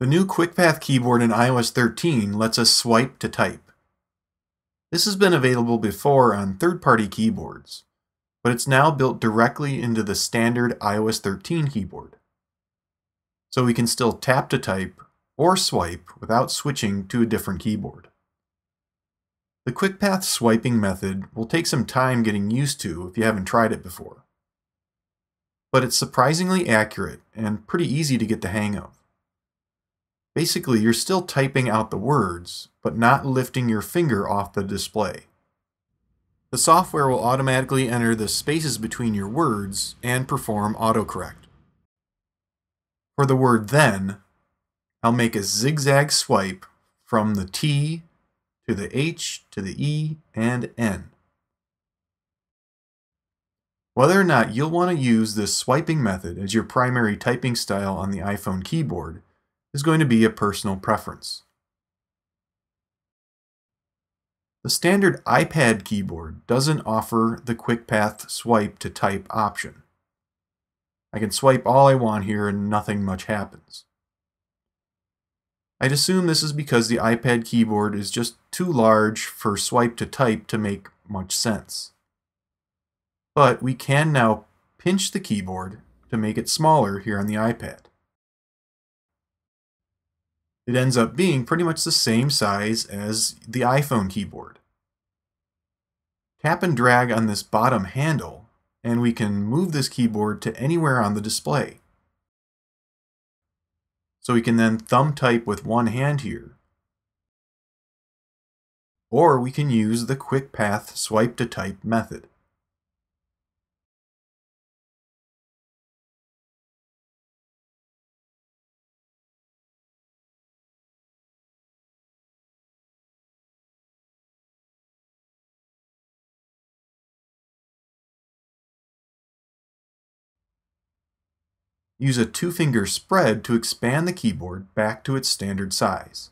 The new QuickPath keyboard in iOS 13 lets us swipe to type. This has been available before on third-party keyboards, but it's now built directly into the standard iOS 13 keyboard. So we can still tap to type or swipe without switching to a different keyboard. The QuickPath swiping method will take some time getting used to if you haven't tried it before. But it's surprisingly accurate and pretty easy to get the hang of. Basically, you're still typing out the words, but not lifting your finger off the display. The software will automatically enter the spaces between your words and perform autocorrect. For the word then, I'll make a zigzag swipe from the T to the H to the E and N. Whether or not you'll want to use this swiping method as your primary typing style on the iPhone keyboard is going to be a personal preference. The standard iPad keyboard doesn't offer the QuickPath swipe to type option. I can swipe all I want here and nothing much happens. I'd assume this is because the iPad keyboard is just too large for swipe to type to make much sense. But we can now pinch the keyboard to make it smaller here on the iPad. It ends up being pretty much the same size as the iPhone keyboard. Tap and drag on this bottom handle and we can move this keyboard to anywhere on the display. So we can then thumb type with one hand here. Or we can use the QuickPath swipe to type method. Use a two-finger spread to expand the keyboard back to its standard size.